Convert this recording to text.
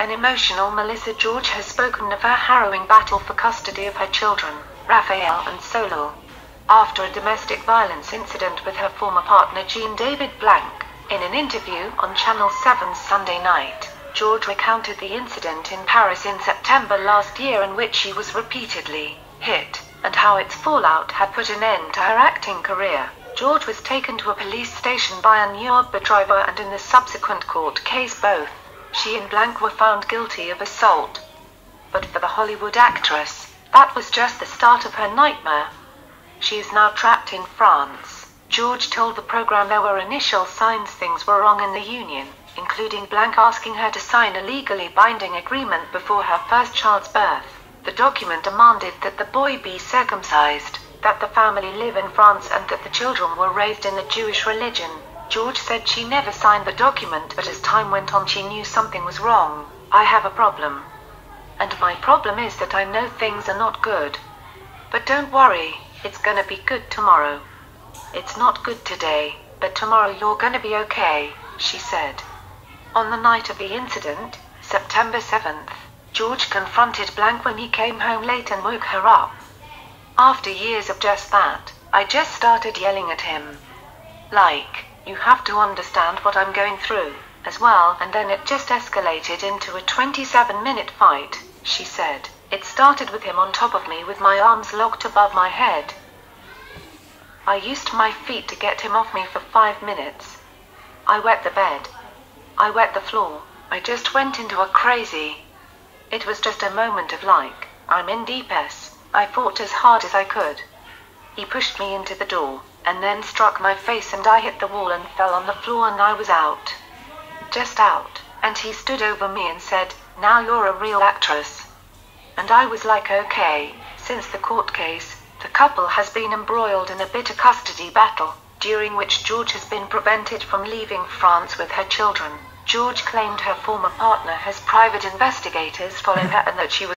An emotional Melissa George has spoken of her harrowing battle for custody of her children, Raphael and Solal. After a domestic violence incident with her former partner Jean David Blanc. in an interview on Channel 7's Sunday night, George recounted the incident in Paris in September last year in which she was repeatedly hit, and how its fallout had put an end to her acting career. George was taken to a police station by a New Uber driver and in the subsequent court case both she and Blanc were found guilty of assault. But for the Hollywood actress, that was just the start of her nightmare. She is now trapped in France. George told the program there were initial signs things were wrong in the union, including Blanc asking her to sign a legally binding agreement before her first child's birth. The document demanded that the boy be circumcised, that the family live in France and that the children were raised in the Jewish religion. George said she never signed the document but as time went on she knew something was wrong. I have a problem. And my problem is that I know things are not good. But don't worry, it's gonna be good tomorrow. It's not good today, but tomorrow you're gonna be okay, she said. On the night of the incident, September 7th, George confronted Blanc when he came home late and woke her up. After years of just that, I just started yelling at him. Like, you have to understand what I'm going through, as well, and then it just escalated into a 27 minute fight, she said. It started with him on top of me with my arms locked above my head. I used my feet to get him off me for five minutes. I wet the bed. I wet the floor. I just went into a crazy. It was just a moment of like, I'm in deep S. I fought as hard as I could. He pushed me into the door and then struck my face and I hit the wall and fell on the floor and I was out. Just out. And he stood over me and said, Now you're a real actress. And I was like, okay. Since the court case, the couple has been embroiled in a bitter custody battle, during which George has been prevented from leaving France with her children. George claimed her former partner has private investigators following her and that she was